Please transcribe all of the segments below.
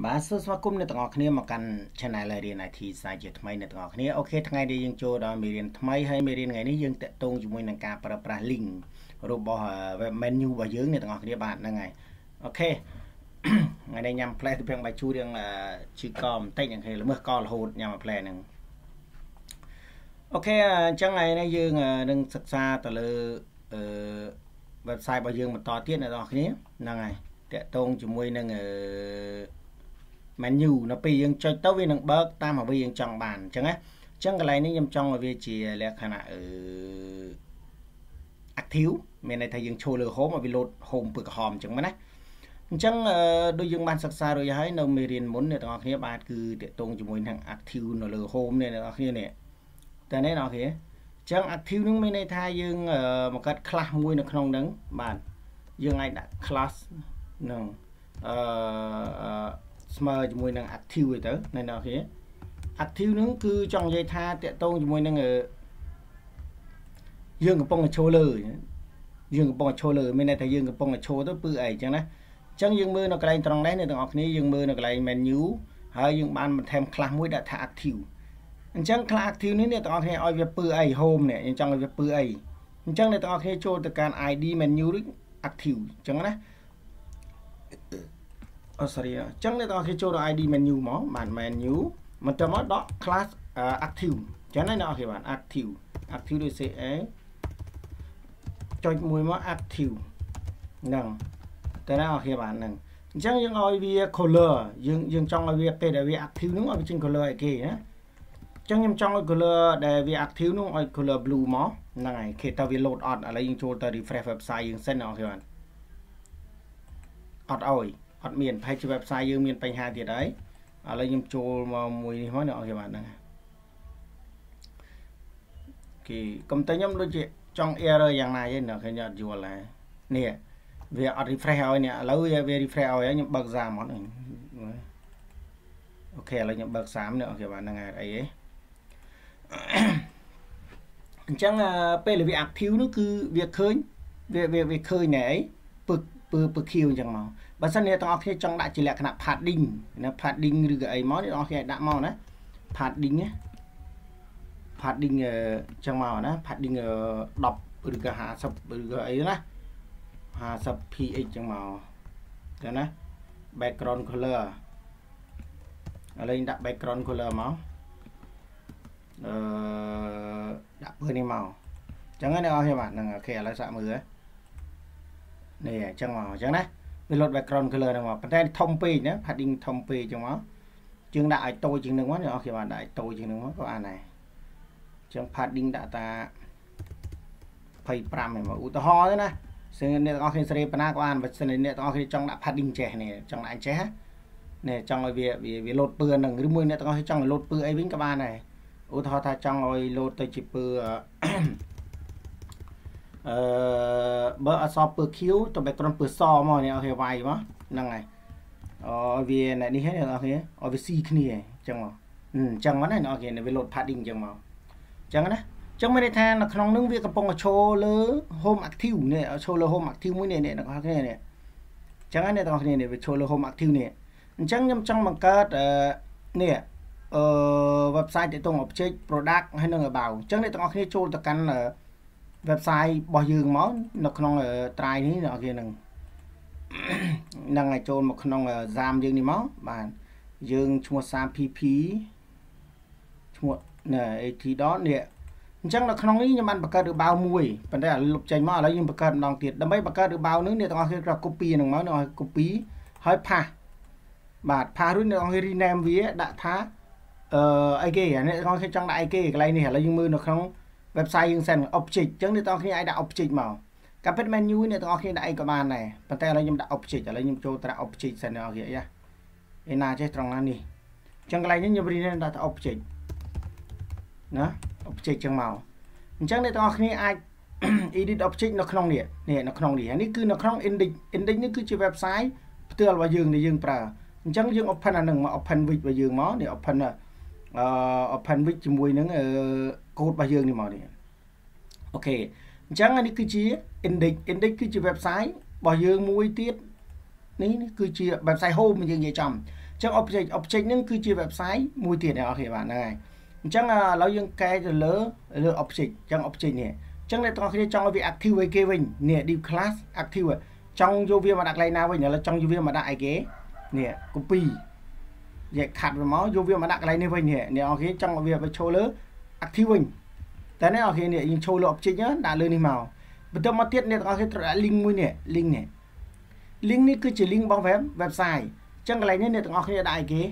បាទសួស្តីគុំអ្នកទាំងអស់គ្នាមកកាន់ Channel រៀន IT សាជាថ្មីអ្នកទាំងអស់គ្នា okay ថ្ងៃនេះយើងចូលដល់មេរៀនថ្មីហើយមេរៀនថ្ងៃនេះយើងតាក់ទងជាមួយនឹងការប្រើប្រាស់ link របស់ web menu របស់យើងអ្នកទាំងអស់គ្នាបាទហ្នឹងហើយ okay ថ្ងៃនេះញ៉ាំផ្លែទំពាំងបាយជូររៀងឈឺកបន្តិច okay ល្មើសករហូតញ៉ាំផ្លែហ្នឹង okay អញ្ចឹងថ្ងៃនេះយើងនឹងសិក្សាទៅលើអឺ website របស់យើងបន្តទៀតអ្នកទាំងអស់គ្នាហ្នឹងហើយតាក់ទងជាមួយនឹងអឺ menu នៅពេលយើងចុចទៅវានឹងបើកតាមអ្វីយើងចង់បានអញ្ចឹងណាអញ្ចឹងកន្លែងនេះខ្ញុំចង់ឲ្យវាជាលក្ខណៈអឺ active មានន័យថាយើងឈរលើ home ឲ្យវា load home ពើក្រហមអញ្ចឹងណាអញ្ចឹងដូចយើងបានសិក្សារួចហើយនៅមេរៀនមុនអ្នកទាំងអស់គ្នាបាទគឺតកតងជាមួយនឹង active នៅលើ home នេះអ្នកទាំងអស់គ្នានេះតែនេះអ្នកទាំងអស់គ្នាអញ្ចឹង active នឹងមានន័យថាយើងមកកាត់ class មួយនៅក្នុងហ្នឹងបាទយើងអាចដាក់ class នឹងអឺ ស្មើជាមួយនឹង active ឯទៅនៅដល់គេ active ហ្នឹងគឺចង់និយាយថាតកតងជាមួយនឹងយើងកំពុងតែឈរលើយើងកំពុងតែឈរលើមានន័យថាយើងកំពុងតែឈរទៅពឺអីចឹងណាអញ្ចឹងយើងមើលនៅកន្លែងត្រង់នេះអ្នកទាំងអស់គ្នាយើងមើលនៅកន្លែង menu ហើយយើងបានបន្ថែម class មួយដាក់ថា active អញ្ចឹង class active នេះអ្នកទាំងអស់គ្នាឲ្យវាពឺអី home នេះយើងចង់ឲ្យវាពឺអីអញ្ចឹងអ្នកទាំងអស់គ្នាចូលទៅកាន់ ID menu ឬ active អញ្ចឹងណា អូ sorry អញ្ចឹងអ្នកទាំងអស់គ្នាចូលដល់ ID menu មកបាទ menu មកទៅមកដក class active អញ្ចឹងណាអ្នកអស់គ្នាបាទ active active ដូច CA ចុចមួយមក active ហ្នឹងតែណាអស់គ្នាបាទហ្នឹងអញ្ចឹងយើងឲ្យវា color យើងយើងចង់ឲ្យវាពេលដែលវា active ហ្នឹងឲ្យវាចេញ color ឲ្យគេណាអញ្ចឹងខ្ញុំចង់ឲ្យ color ដែលវា active នោះឲ្យ color blue មកហ្នឹងហើយគេតើវា load អត់ឥឡូវយើងចូលទៅ refresh website យើងសិនអស់គ្នាបាទអត់ឲ្យ អត់មានប្រហែលជា website យើងមានបញ្ហាទៀតហើយឥឡូវខ្ញុំចូលមកមួយនេះមកអ្នកអង្គបាទហ្នឹងគេកុំតែខ្ញុំដូចជាចង់ error យ៉ាងណាទេអ្នកខ្ញុំអត់យល់ហើយនេះវាអត់ refresh ឲ្យនេះឥឡូវវា refresh ឲ្យខ្ញុំបើកសាមអត់អូខេឥឡូវខ្ញុំបើកសាមនេះអូខេបាទហ្នឹងហើយអីហ៎អញ្ចឹងពេលវា active នោះគឺវាឃើញវាវាឃើញណែអីពឹកពើពើខៀវអញ្ចឹងមក បើសិនអ្នកទាំងអស់គ្នាចង់ដាក់ជាលក្ខណៈ padding ណា padding ឬក៏អីមកអ្នកទាំងអស់គ្នាអាចដាក់មកណា padding ណា padding អញ្ចឹងមកណា padding 10ឬក៏50ឬក៏អីណា50 px អញ្ចឹងមកទៅណា background color ឥឡូវដាក់ background color មកអឺដាក់ពើនេះមកអញ្ចឹងណាអ្នកនរគ្នាបាទហ្នឹងអូខេឥឡូវសាកមើលនេះអញ្ចឹងមកអញ្ចឹងណា វាលុត background color ហ្នឹងមកប៉ុន្តែធំពេកណា padding ធំពេកអញ្ចឹងមកជាងដាក់ឲ្យតូចជាងហ្នឹងមកអ្នកនរគ្នាបានដាក់ឲ្យតូចជាងហ្នឹងមកក៏បានដែរអញ្ចឹង padding ដាក់តា25ហ្នឹងមកឧទាហរណ៍ទៅណាซึ่งអ្នកទាំងអស់គ្នាសេរីប៉ុណ្ណាក៏បានបើសិនអ្នកទាំងអស់គ្នាចង់ដាក់ padding ចេះនេះចង់ដាក់ចេះនេះចង់ឲ្យវាវាលោតពឿហ្នឹងឬមួយអ្នកទាំងអស់គ្នាចង់ឲ្យលោតពឿអីវិញក៏បានដែរឧទាហរណ៍ថាចង់ឲ្យលោតទៅជាពឿ អឺបើអក្សរពើ Q ទៅ background ពើសមកនេះអស់គេវាយមកហ្នឹងហើយអូវានេះហ្នឹងអស់គេឲ្យវាស៊ីគ្នាអញ្ចឹងមកអញ្ចឹងមកណាអស់គេវា load padding អញ្ចឹងមកអញ្ចឹងណាចឹងមានន័យថានៅក្នុងនឹងវាកំពុងតែឈរលើ home active នេះឈរលើ home active មួយនេះអ្នកទាំងអស់គ្នានេះចឹងអ្នកទាំងអស់គ្នានេះវាឈរលើ home active នេះអញ្ចឹងខ្ញុំចង់បង្កើតអឺនេះអឺ website ទាក់ទង object product ហើយនឹង about អញ្ចឹងអ្នកទាំងអស់គ្នាចូលទៅកាន់ website របស់យើងមកនៅក្នុងត្រាយនេះអ្នកគេនឹងនឹងឲ្យចូលមកក្នុង ZAM យើងនេះមកបាទយើងឈ្មោះ SAM PP ឈ្មោះណែ AT dot នេះអញ្ចឹងនៅក្នុងនេះខ្ញុំបានបង្កើតរបៅមួយប៉ុន្តែលុបចេញមកឥឡូវយើងបង្កើតម្ដងទៀតដើម្បីបង្កើតរបៅនេះអ្នកទាំងអស់គ្នាត្រូវ copy ហ្នឹងមកអ្នក copy ហើយផាសបាទផាសរួចអ្នកទាំងអស់គ្នា rename វាដាក់ថាអឺអីគេអ្នកទាំងអស់គ្នាចង់ដាក់អីគេកន្លែងនេះឥឡូវយើងមើលនៅក្នុង website យើង send object អញ្ចឹងអ្នកទាំងអស់គ្នាអាចដាក់ object មកការពិត menu អ្នកទាំងអស់គ្នាដាក់អីក៏បានដែរប៉ុន្តែឥឡូវខ្ញុំដាក់ object ឥឡូវខ្ញុំចូលត្រាក់ object send អ្នកទាំងអស់គ្នាយ៉ាឯណាចេះត្រង់ណានេះអញ្ចឹងកន្លែងនេះខ្ញុំរៀនដាក់ object ណា object ចឹងមកអញ្ចឹងអ្នកទាំងអស់គ្នាអាច edit object នៅក្នុងនេះនេះនៅក្នុងនេះនេះគឺនៅក្នុង index index នេះគឺជា website ផ្ទាល់របស់យើងដែលយើងប្រើអញ្ចឹងយើង open អានឹងមក open with របស់យើងមកនេះ open អឺ open with ជាមួយនឹង កូដរបស់យើងនេះមកនេះអូខេអញ្ចឹងនេះគឺជា index index គឺជា website របស់យើងមួយទៀតនេះគឺជា website home យើងនិយាយចំអចឹង object object ហ្នឹងគឺជា website មួយទៀតអ្នកនរគ្នាបាទហ្នឹងហើយអញ្ចឹងឥឡូវយើងកែទៅលើលើ object អញ្ចឹង object នេះអញ្ចឹងអ្នកទាំងគ្នាចង់ឲ្យវា active ឲ្យគេវិញនេះ div class active ចង់យកវាមកដាក់កន្លែងណាវិញឥឡូវចង់យកវាមកដាក់អីគេនេះ copy យកខាត់វាមកយកវាមកដាក់កន្លែងនេះវិញនេះអ្នកនរគ្នាចង់ឲ្យវាបញ្ចូលលើ active វិញតែអ្នកនរគ្នានេះយើងចូលលើ object ដាក់លើនេះមកបន្ទាប់មកទៀតអ្នកទាំងអស់គ្នាត្រូវដាក់ link មួយនេះ link នេះ link នេះគឺជា link របស់ web website អញ្ចឹងកន្លែងនេះអ្នកទាំងអស់គ្នាដាក់អីគេ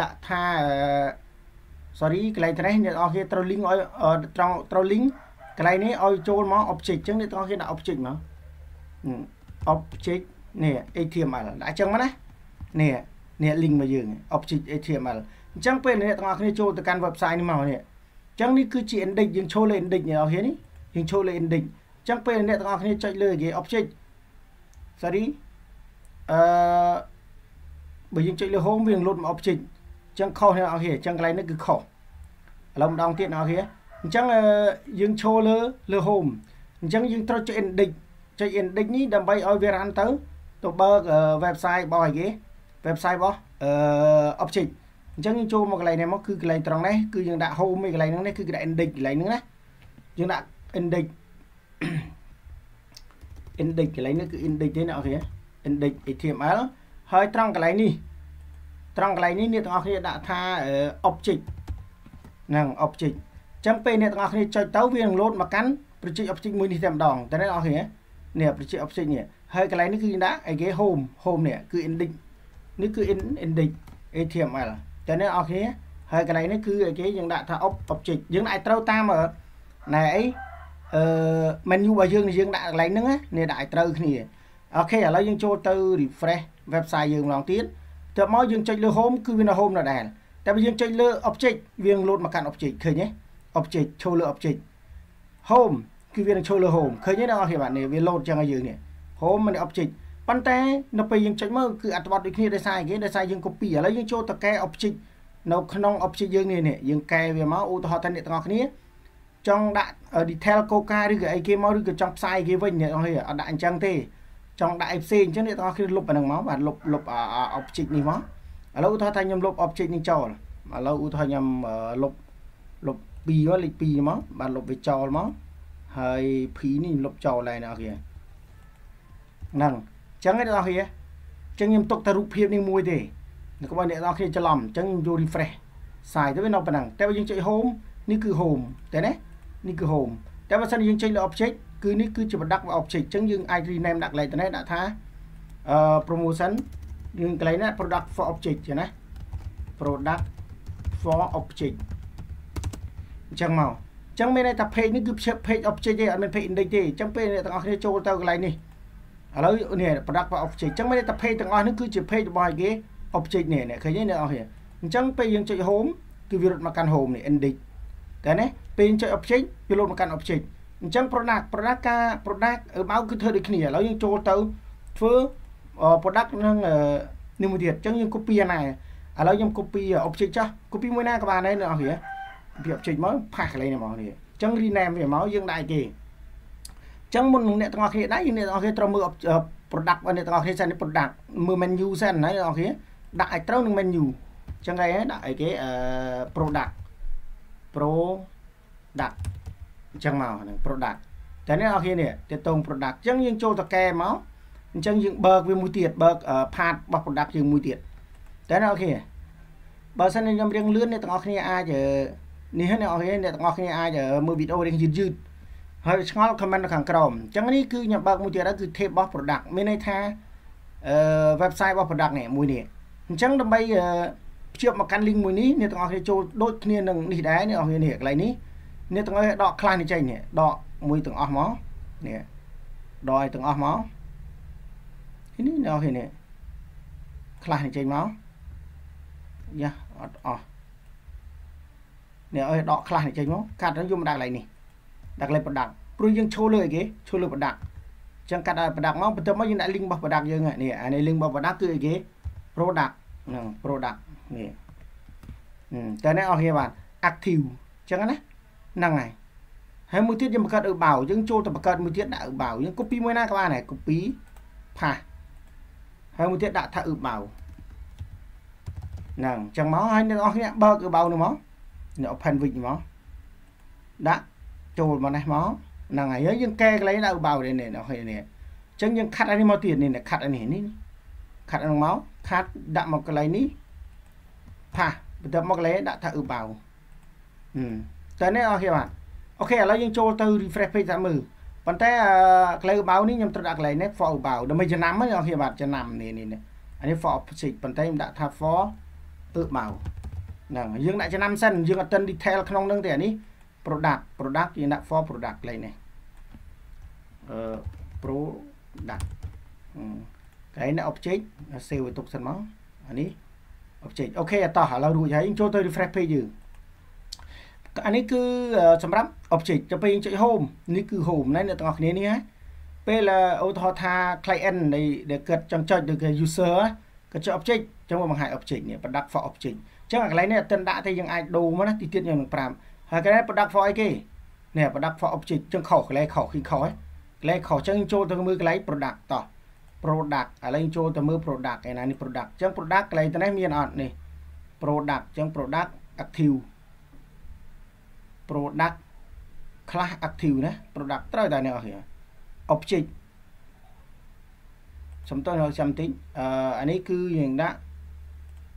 ដាក់ថា sorry កន្លែងនេះអ្នកទាំងអស់គ្នាត្រូវ link ឲ្យត្រូវត្រូវ link កន្លែងនេះឲ្យចូលមក object អញ្ចឹងអ្នកទាំងអស់គ្នាដាក់ object មក object នេះ HTML ដាក់អញ្ចឹងមកណានេះនេះ link មកយើង object HTML អញ្ចឹងពេលអ្នកទាំងអស់គ្នាចូលទៅកាន់ website នេះមកនេះអញ្ចឹងនេះគឺជា index យើងចូលលើ index អ្នកទាំងអស់គ្នានេះយើងចូលលើ index ចឹងពេលអ្នកទាំងអស់គ្នាចុចលើគេ object sorry អឺបើយើងចុចលើ home វានឹង load មក object ចឹងខុសអ្នកទាំងអស់គ្នាចឹងកន្លែងនេះគឺខុសឥឡូវម្ដងទៀតអ្នកទាំងអស់គ្នាអញ្ចឹងយើងឈរលើលើ home អញ្ចឹងយើងត្រូវចុច index ចុច index នេះដើម្បីឲ្យវា run ទៅទៅបើក website របស់អីគេ website របស់អឺ object អញ្ចឹងយើងចូលមកកន្លែងនេះមកគឺកន្លែងត្រង់នេះគឺយើងដាក់ home ឯកន្លែងហ្នឹងនេះគឺគេដាក់ index កន្លែងហ្នឹងណាយើងដាក់ index index កន្លែងនេះគឺ index ទេអ្នកនរគ្នា index HTML ហើយត្រង់កន្លែងនេះត្រង់កន្លែងនេះអ្នកទាំងអស់គ្នាដាក់ថា object ហ្នឹង object អញ្ចឹងពេលអ្នកទាំងអស់គ្នាចុចទៅវានឹង load មកកាន់ project object មួយនេះតែម្ដងតែអ្នកនរគ្នានេះ project object នេះហើយកន្លែងនេះគឺដាក់អីគេ home home នេះគឺ index នេះគឺ index HTML តែអ្នកនរគ្នាហើយកន្លែងនេះគឺអីគេយើងដាក់ថា object យើងអាចត្រូវតាមណែអីអឺ menu របស់យើងយើងដាក់កន្លែងហ្នឹងនេះដាក់ឲ្យត្រូវគ្នាអូខេឥឡូវយើងចូលទៅ refresh website យើងម្ដងទៀតទៅមកយើងចុចលើ home គឺវានៅ home ដដែលតែបើយើងចុចលើ object វានឹង load មកកាន់ object ឃើញទេ object ចូលលើ object home គឺវានឹងចូលលើ home ឃើញទេអ្នកនរគ្នាបាទនេះវា load ចឹងឲ្យយើងនេះ home មិន object ប៉ុន្តែនៅពេលយើងចុចមកគឺអត្ថបទដូចគ្នាដោយសារគេដោយសារយើង copy ឥឡូវយើងចូលទៅកែ object នៅក្នុង object យើងនេះនេះយើងកែវាមកឧទាហរណ៍ថាអ្នកទាំងអស់គ្នាចង់ដាក់ detail កូកាឬក៏អីគេមកឬក៏ចង់ផ្សាយគេវិញអ្នកនរគ្នាអត់ដាក់អញ្ចឹងទេចង់ដាក់អីផ្សេងអញ្ចឹងអ្នកទាំងអស់គ្នាលុបអាហ្នឹងមកបាទលុបលុប object នេះមកឥឡូវឧទាហរណ៍ថាខ្ញុំលុប object នេះចោលឥឡូវឧទាហរណ៍ខ្ញុំលុបលុប2មកលេខ2មកបាទលុបវាចោលមកហើយ p នេះលុបចោលហើយអ្នកនរគ្នាហ្នឹងអញ្ចឹងអ្នកនរគ្នាអញ្ចឹងខ្ញុំទុកតែរូបភាពនេះមួយទេកុំឲ្យអ្នកនរគ្នាច្រឡំអញ្ចឹងខ្ញុំយក refresh សាយទៅវានៅប៉ុណ្ណឹងតែបើយើងចុច home នេះគឺ home តែណានេះគឺ home តែបើសិនយើងចេញលើ object គឺនេះគឺជា product របស់ object អញ្ចឹងយើងអាច rename ដាក់កន្លែងទៅនេះដាក់ថាអឺ promotion យើងកន្លែងណា product for object ចឹងណា product for object អញ្ចឹងមកអញ្ចឹងមានន័យថា page នេះគឺ page object ទេអត់មាន page index ទេអញ្ចឹងពេលអ្នកទាំងអស់គ្នាចូលទៅកន្លែងនេះ ឥឡូវនេះ product for object អញ្ចឹងមានន័យថា page ទាំងអស់នេះគឺជា page របស់គេ object នេះអ្នកឃើញទេអ្នកនរគ្នាអញ្ចឹងពេលយើងចុច home គឺវារត់មកកាន់ home នេះ index តែណាពេលចុច object វាលោតមកកាន់ object អញ្ចឹង product product ការ product មកគឺធ្វើដូចគ្នាឥឡូវយើងចូលទៅធ្វើ product នឹងនេះមួយទៀតអញ្ចឹងយើង copy អាណាឥឡូវខ្ញុំ copy object ចាស់ copy មួយណាក៏បានដែរអ្នកនរគ្នា copy object មកផាសកន្លែងនេះមកនេះអញ្ចឹង rename វាមកយើងដាក់គេអញ្ចឹងមុននឹងអ្នកទាំងអស់គ្នាដែរយើងអ្នកទាំងអស់គ្នាត្រូវមើល product របស់អ្នកទាំងអស់គ្នាសិន product មើល menu សិនណាអ្នកទាំងអស់គ្នាដាក់ឲ្យត្រូវនឹង menu អញ្ចឹងហើយដាក់អីគេអឺ product product អញ្ចឹងមកហ្នឹង product តែនេះអរគ្នានេះតេតង product អញ្ចឹងយើងចូលតកែមកអញ្ចឹងយើងបើកវាមួយទៀតបើក part របស់ product យើងមួយទៀតតែនេះអរគ្នាបើសិនខ្ញុំរៀងលឿនអ្នកទាំងអស់គ្នាអាចនេះអ្នកអរគ្នាអ្នកទាំងអស់គ្នាអាចមើលវីដេអូរៀងយឺតយឺត ហើយឆ្ងល់ comment នៅខាងក្រោមអញ្ចឹងនេះគឺខ្ញុំបើកមួយទៀតហើយគឺ tab របស់ product មានន័យថាអឺ website របស់ product នេះមួយនេះអញ្ចឹងដើម្បីភ្ជាប់មកកាន់ link មួយនេះអ្នកទាំងអស់គ្នាចូលដូចគ្នានឹងនេះដែរអ្នកទាំងអស់គ្នានេះកន្លែងនេះអ្នកទាំងអស់គ្នាដកខ្លះនេះចេញនេះដកមួយទាំងអស់មកនេះដកឲ្យទាំងអស់មកនេះអ្នកទាំងអស់គ្នានេះខ្លះនេះចេញមកយ៉ាអត់អស់អ្នកអើយដកខ្លះនេះចេញមកកាត់ទៅយកមកដាក់កន្លែងនេះ ដាក់កន្លែងប្រដាក់ព្រោះយើងឈោលើអីគេឈោលើប្រដាក់ចឹងកាត់ឲ្យប្រដាក់មកបន្ទាប់មកយើងដាក់ link របស់ប្រដាក់យើងនេះអានេះ link របស់ប្រដាក់គឺអីគេ product ហ្នឹង product នេះតែនេះអស់គ្នាបាទ active អញ្ចឹងណាហ្នឹងហើយហើយមួយទៀតយើងបង្កើតអឺបាវយើងចូលទៅបង្កើតមួយទៀតដាក់អឺបាវយើង copy មួយណាក៏បានដែរ copy ផាសហើយមួយទៀតដាក់ថាអឺបាវហ្នឹងអញ្ចឹងមកហើយអ្នកនរគ្នាបើកឧបោនោះមកអ្នក open វិញមកដាក់ ចូលមកនេះមកហ្នឹងហើយយើងកែកន្លែងដាក់ឧបោនេះនេះអ្នកគ្នានេះអញ្ចឹងយើងខាត់អានេះមកទៀតនេះខាត់អានេះនេះខាត់ហ្នឹងមកខាត់ដាក់មកកន្លែងនេះផាសបន្ទាប់មកកន្លែងដាក់ថាឧបោហឹមតែនេះអស់គ្នាបាទអូខេឥឡូវយើងចូលទៅ refresh page តាមមើលប៉ុន្តែក្លៅបៅនេះខ្ញុំត្រូវដាក់កន្លែងនេះ for បៅដើម្បីចំណាំហ្នឹងអស់គ្នាបាទចំណាំនេះនេះអានេះ for opposite ប៉ុន្តែខ្ញុំដាក់ថា for អឺបៅហ្នឹងយើងដាក់ចំណាំសិនយើងអត់ទាន់ detail ក្នុងនឹងទេអានេះ product product យើងដាក់ for product កន្លែងនេះអឺ product កន្លែងនេះ object save ឲ្យទុកសិនមកអានេះ object អូខេអត់តោះឥឡូវរួចហើយយើងចូលទៅ refresh page យើងអានេះគឺសម្រាប់ object ទៅពេលយើងចុច home នេះគឺ home ណាអ្នកទាំងអស់គ្នានេះហ៎ពេលឧទាហរណ៍ថា client នៃដែលគាត់ចង់ចុចឬក៏ user គាត់ចុច object ចឹងមកបង្ហាញ object នេះ product for object ចឹងអាកន្លែងនេះអត់ទាន់ដាក់ទេយើងអាចដូរមកណាទីទៀតយើងនឹងប្រាប់ ហើយកន្លែង product for អីគេនេះ product for object ចឹងខុសកន្លែងខុសគឺខុសហើយកន្លែងខុសចឹងចូលទៅមើលកន្លែង product តោះ product ឥឡូវចូលទៅមើល product ឯណានេះ product ចឹង product កន្លែងទៅនេះមានអត់នេះ product ចឹង product active product class active ណា product ត្រូវតែអ្នកអរគ្នា object សំតើឲ្យចាំតិចអឺអានេះគឺយើងដាក់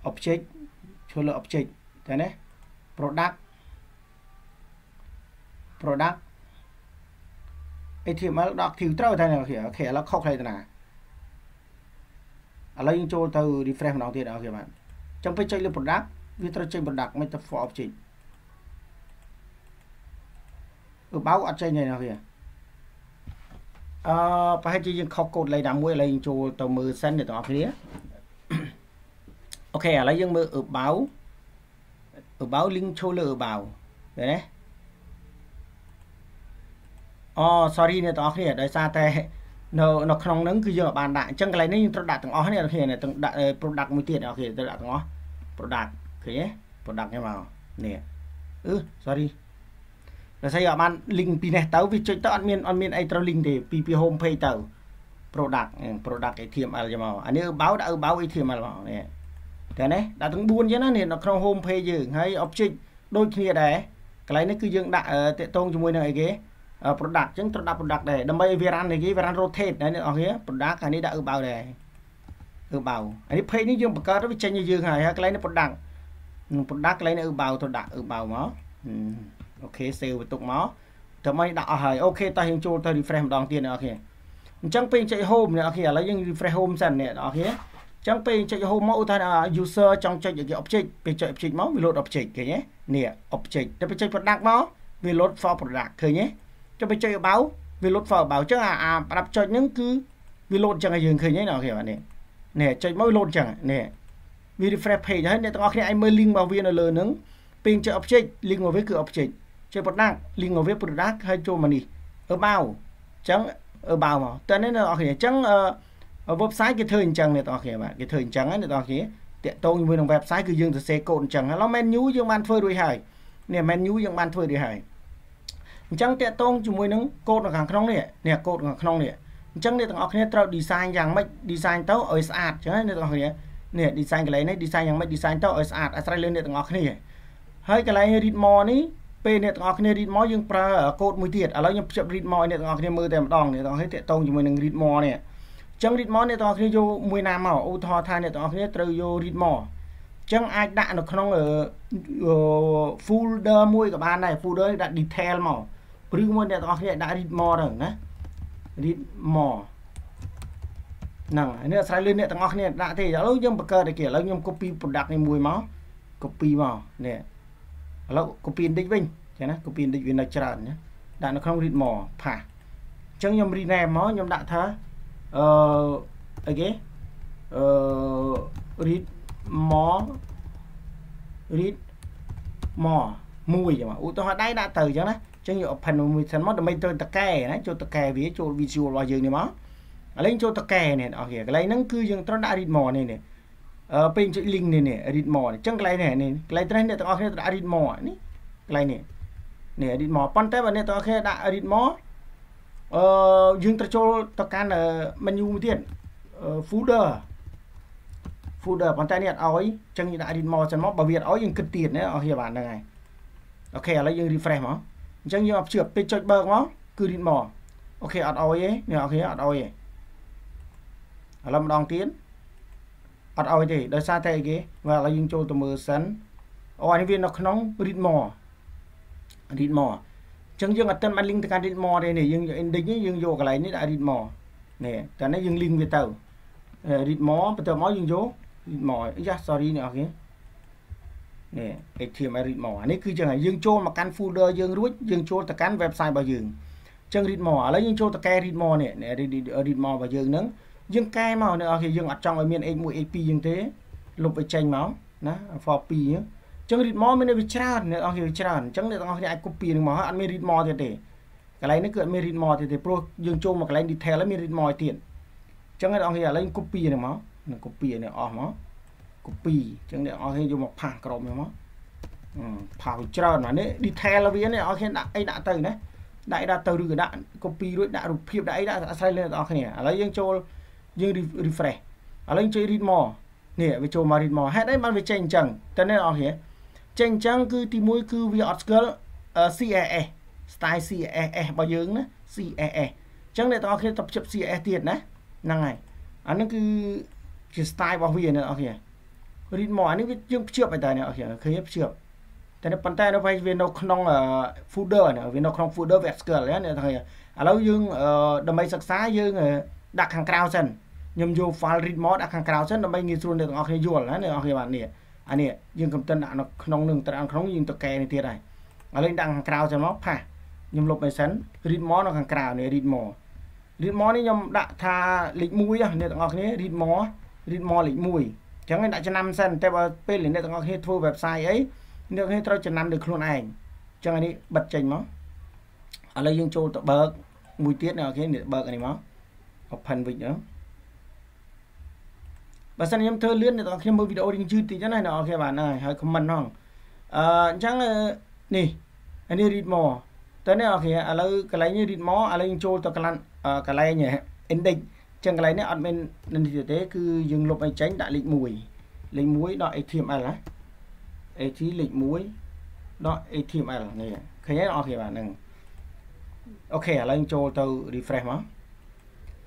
object ចូលលើ object តែណា product product HTML ដក active ត្រូវតែអ្នកអរគ្នាអូខេឥឡូវខុសខ្លីទៅណាឥឡូវយើងចូលទៅ refresh ម្ដងទៀតអរគ្នាបាទអញ្ចឹងពេលចុចលើ product វាត្រូវចេញ product មិនទៅ for object បៅអត់ចេញទេណាវាអឺប្រហែលជាយើងខុសកូដលេខណាមួយឥឡូវយើងចូលទៅមើលសិនអ្នកទាំងអស់គ្នាokay ឥឡូវយើងមើល about about link ឈរលើ about ឃើញទេ អូ sorry អ្នកទាំងអស់គ្នាដោយសារតែនៅនៅក្នុងហ្នឹងគឺយើងអាចបានដាក់អញ្ចឹងកន្លែងនេះយើងត្រូវដាក់ទាំងអស់នេះគ្នាទាំងដាក់ product មួយទៀត okay ត្រូវដាក់ទាំងអស់ product ឃើញទេ product នេះមកនេះអឺ sorry តែស្អីអត់បាន link ពីនេះទៅវាចុចទៅអត់មានអត់មានអីត្រូវ link ទេពីពី home page ទៅ product product HTML យកមកអានេះបៅដាក់បៅ HTML មកនេះតែនេះដាក់ទាំង4ចឹងណានេះនៅក្នុង home page យើងហើយ object ដូចគ្នាដែរកន្លែងនេះគឺយើងដាក់តាក់ទងជាមួយនឹងអីគេ product អញ្ចឹងត្រូវដាក់ product ដែរដើម្បីឲ្យវា run អីគេវា run rotate ណាអ្នកនរគ្នា product អានេះដាក់អឺបៅដែរអឺបៅអានេះ page នេះយើងបង្កើតទៅវាចេញឲ្យយើងហើយហើយកន្លែងនេះ product product កន្លែងនេះអឺបៅទៅដាក់អឺបៅមកអូខេ save បន្ទុកមកតែមិនដាក់អស់ហើយអូខេតោះយើងចូលទៅ refresh ម្ដងទៀតអ្នកនរគ្នាអញ្ចឹងពេលចុច home អ្នកនរគ្នាឥឡូវយើង refresh home សិនអ្នកនរគ្នាអញ្ចឹងពេលចុច home មកឧទាហរណ៍ user ចង់ចុចគេ object ពេលចុច object មកវា load object ឃើញទេនេះ object តែពេលចុច product មកវា load for product ឃើញទេ ចុចពេលចុច about វា load for about អញ្ចឹងអាអាប្រដាប់ចុចហ្នឹងគឺវា load អញ្ចឹងឲ្យយើងឃើញទេអ្នកនរគ្នាបាទនេះនេះចុចមកវា load អញ្ចឹងនេះវា refresh page ហើយអ្នកទាំងអស់គ្នាអាចមើល link របស់វានៅលើហ្នឹងពេលចុច object link របស់វាគឺ object ជា product link របស់វា product ហើយចូលមកនេះអឺបៅអញ្ចឹងអឺបៅមកតែនេះអ្នកនរគ្នាអញ្ចឹងអឺ website គេធ្វើអញ្ចឹងអ្នកនរគ្នាបាទគេធ្វើអញ្ចឹងណាអ្នកនរគ្នាតាក់ទងជាមួយនឹង website គឺយើងសរសេរកូដអញ្ចឹងហើយ menu យើងបានធ្វើរួចហើយនេះ menu យើងបានធ្វើរួចហើយ អញ្ចឹងតាក់ទងជាមួយនឹងកូដនៅខាងក្នុងនេះនេះកូដខាងក្នុងនេះអញ្ចឹងអ្នកទាំងអស់គ្នាត្រូវ design យ៉ាងម៉េច design ទៅឲ្យស្អាតអញ្ចឹងអ្នកទាំងអស់គ្នានេះ design កន្លែងនេះ design យ៉ាងម៉េច design ទៅឲ្យស្អាតអាស្រ័យលើអ្នកទាំងអស់គ្នាហើយកន្លែង read more នេះពេលអ្នកទាំងអស់គ្នា read more យើងប្រើកូដមួយទៀតឥឡូវខ្ញុំភ្ជាប់ read more ឲ្យអ្នកទាំងអស់គ្នាមើលតែម្ដងអ្នកទាំងអស់គ្នាតាក់ទងជាមួយនឹង read more នេះអញ្ចឹង read more អ្នកទាំងអស់គ្នាយកមួយណាមកឧទាហរណ៍ថាអ្នកទាំងអស់គ្នាត្រូវយក read more អញ្ចឹងអាចដាក់នៅក្នុង folder មួយក៏បានដែរ folder ដាក់ detail មក ឬមួយអ្នកទាំងអស់គ្នាដាក់ read more ទៅណា read more ហ្នឹងនេះអាស្រ័យលើអ្នកទាំងអស់គ្នាដាក់ទេឥឡូវយើងបង្កើតអីគេឥឡូវខ្ញុំ copy product នេះមួយមក copy មកនេះឥឡូវ copy index វិញចឹងណា copy index វានៅច្រើនណាដាក់នៅក្នុង read more ផាសអញ្ចឹងខ្ញុំ rename មកខ្ញុំដាក់ថាអឺអីគេអឺ read more read more មួយចឹងឧទាហរណ៍ដៃដាក់ទៅចឹងណាអញ្ចឹងយក open មួយសិនមកដើម្បីទៅតកែណាចូលតកែវាចូល visual របស់យើងនេះមកឥឡូវចូលតកែនេះអស់គ្នាកន្លែងហ្នឹងគឺយើងត្រូវដាក់ read more នេះនេះអឺពេលចុច link នេះនេះ read more អញ្ចឹងកន្លែងនេះនេះកន្លែងត្រេះអ្នកទាំងអស់គ្នាត្រូវ read more នេះកន្លែងនេះនេះ read more ប៉ុន្តែបើអ្នកទាំងអស់គ្នាដាក់ read more អឺយើងត្រូវចូលទៅកាន់ menu មួយទៀត folder folder ប៉ុន្តែនេះអត់ឲ្យអញ្ចឹងយើងដាក់ read more ចឹងមកបើវាអត់ឲ្យយើងគិតទៀតណាអស់គ្នាបាទហ្នឹងហើយអូខេឥឡូវយើង refresh មក អញ្ចឹងយើងអត់ភ្ជាប់ពេលចុចបើកមកគឺ read more អូខេអត់ឲ្យទេនេះអស់គ្នាអត់ឲ្យទេឥឡូវម្ដងទៀតអត់ឲ្យទេដោយសារតែអីគេបាទឥឡូវយើងចូលទៅមើលសិនអូអានេះវានៅក្នុង read more read more អញ្ចឹងយើងអត់ទាន់បាន link ទៅកាន់ read more ទេនេះយើង index នេះយើងយកកន្លែងនេះដាក់ read more នេះតែនេះយើង link វាទៅ read more បន្ទាប់មកយើងយក read more យ៉ា sorry អ្នកនរគ្នា នេះ HTML read more អានេះគឺចឹងហើយយើងចូលមកកាន់ folder យើងរួចយើងចូលទៅកាន់ website របស់យើងចឹង read more ឥឡូវយើងចូលទៅកែ read more នេះ read more របស់យើងហ្នឹងយើងកែមកអ្នកនរគ្នាយើងអត់ចង់ឲ្យមាន h1 h2 យើងទេលុបឲ្យចេញមកណា for 2ហ្នឹងចឹង read more មានវាច្រើនអ្នកនរគ្នាវាច្រើនអញ្ចឹងអ្នកនរគ្នាអាច copy នឹងមកហើយអត់មាន read more ទៀតទេកន្លែងនេះគឺអត់មាន read more ទៀតទេព្រោះយើងចូលមកកន្លែង detail ហើយមាន read more ទៀតចឹងអ្នកនរគ្នាឥឡូវ copy នឹងមកនឹង copy នេះអស់មក copy ចឹងអ្នកនរគ្នាយកមកផាសក្រុមនេះមកផាសច្រើនណានេះ detail វានេះអ្នកនរគ្នាដាក់អីដាក់ទៅណាដាក់អីដាក់ទៅឬក៏ដាក់ copy រួចដាក់រូបភាពដាក់អីដាក់អាស្រ័យលើអ្នកនរគ្នាឥឡូវយើងចូលយើង refresh ឥឡូវជួយ read more នេះវាចូលមក read more ហេតុអីបានវាចេញអញ្ចឹងតើអ្នកនរគ្នាចេញអញ្ចឹងគឺទី1គឺវាអត់ស្គាល់ CSS style CSS របស់យើងណា CSS អញ្ចឹងអ្នកទាំងអស់គ្នាទៅភ្ជាប់ CSS ទៀតណាហ្នឹងហើយអានេះគឺជា style របស់វាអ្នកទាំងអស់គ្នា read more អានេះវាយើងភ្ជាប់ឲ្យតើអ្នកទាំងអស់គ្នាឃើញភ្ជាប់តែប៉ុន្តែនៅវាវានៅក្នុង folder ណាវានៅក្នុង folder web skill ណាអ្នកទាំងអស់គ្នាឥឡូវយើងដើម្បីសិក្សាយើងដាក់ខាងក្រៅសិនខ្ញុំយក file read more ដាក់ខាងក្រៅសិនដើម្បីងាយស្រួលអ្នកទាំងអស់គ្នាយល់ណាអ្នកទាំងអស់គ្នាបាទនេះអានេះយើងកំតិនដាក់នៅក្នុងនឹងត្រាំក្នុងយើងទៅកែនេះទៀតហើយឥឡូវដាក់ខាងក្រៅចឹងមកផាសខ្ញុំលុបឲ្យសិន read more នៅខាងក្រៅនេះ read more read more នេះខ្ញុំដាក់ថាលេខ1អ្នកទាំងអស់គ្នា read more read more លេខ1 អញ្ចឹងដាក់ចំណាំសិនតែបើពេលអ្នកទាំងអស់គ្នាធ្វើ website អីអ្នកគ្នាត្រូវចំណាំដោយខ្លួនឯងអញ្ចឹងអានេះបិទចេញមកឥឡូវយើងចូលទៅបើកមួយទៀតអ្នកគ្នាបើកអានេះមក open វិញហ្នឹងបើសិនខ្ញុំធ្វើលឿនអ្នកទាំងខ្ញុំមើលវីដេអូរៀងយឺតតិចណាអ្នកនរគ្នាបានហើយហើយ comment ហ្នឹងអឺអញ្ចឹងនេះអានេះ read more តើអ្នកនរគ្នាឥឡូវកន្លែងនេះ read more ឥឡូវយើងចូលទៅកន្លែងកន្លែង index ចឹងកន្លែងនេះអត់មាននេះទេគឺយើងលុបឲ្យចេញដាក់លេខ1លេខ1ដក HTML ណា HT លេខ1ដក HTML នេះឃើញទេអរគ្នាបាទហ្នឹងអូខេឥឡូវចូលទៅ refresh មក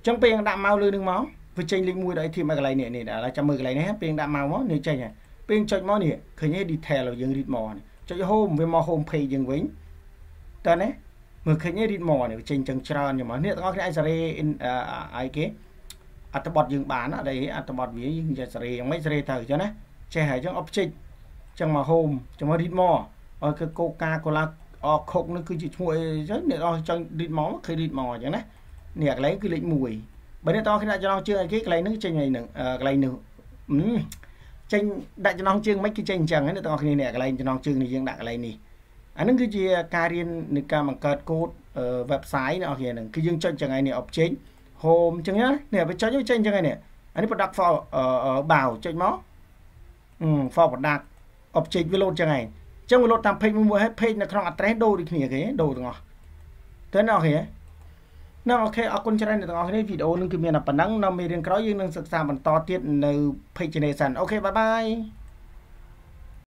ចឹងពេលយើងដាក់មកលើនឹងមកវាចេញលេខ1ដល់ ATM កន្លែងនេះនេះឥឡូវចាំមើលកន្លែងនេះពេលដាក់មកមកនេះចេញហើយពេលចុចមកនេះឃើញទេ detail យើង read more នេះចុច home វាមក home page យើងវិញតើណា មើលឃើញទេ read more នេះវាចេញចឹងច្រើនយ៉ាងមកនេះទាំងអស់គ្នាអាចសេរីអីគេអត្ថបទយើងបានអត់អីអត្ថបទវាយើងចេះសេរីយ៉ាងម៉េចសេរីទៅចឹងណាចេះហើយចឹង object ចឹងមក home ចឹងមក read more អត់គឺកូកាកូឡាអខុកនេះគឺជាឈ្មោះអីចឹងអ្នកអស់ចង់ read more ឃើញ read more ចឹងណានេះកន្លែងគឺលេខ1បើអ្នកតោះគ្នាដាក់ចំណងជើងអីគេកន្លែងហ្នឹងចេញអីហ្នឹងកន្លែងនេះចេញដាក់ចំណងជើងមិនគឺចេញអញ្ចឹងណាអ្នកតោះគ្នានេះកន្លែងចំណងជើងនេះយើងដាក់កន្លែងនេះ អាហ្នឹងគឺជាការរៀននៃការបង្កើតកូដ website អ្នកគ្នាហ្នឹងគឺយើងចុចចឹងហើយនេះ object home ចឹងណានេះបើចុចចេញចឹងហើយនេះអានេះ product for បាវចុចមក for product object វា load ចឹងហើយចឹងវា load តាម page មួយហើយ page នៅក្នុង address ដូរដូចគ្នាគេដូរទាំងអស់តើអ្នកគ្នាណា okay អរគុណច្រើនអ្នកទាំងអស់គ្នាវីដេអូនឹងគឺមានតែប៉ុណ្ណឹងនៅមេរៀនក្រោយយើងនឹងសិក្សាបន្តទៀតនៅ pagination okay bye bye